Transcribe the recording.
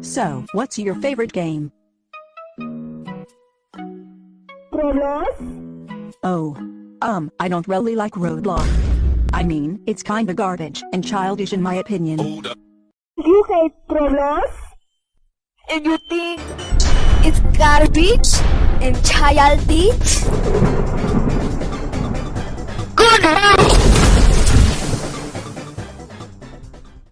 So, what's your favorite game? Roblox? Oh. Um, I don't really like Roblox. I mean, it's kinda garbage and childish in my opinion. You hate Roblox? And you think it's garbage and childish? Good.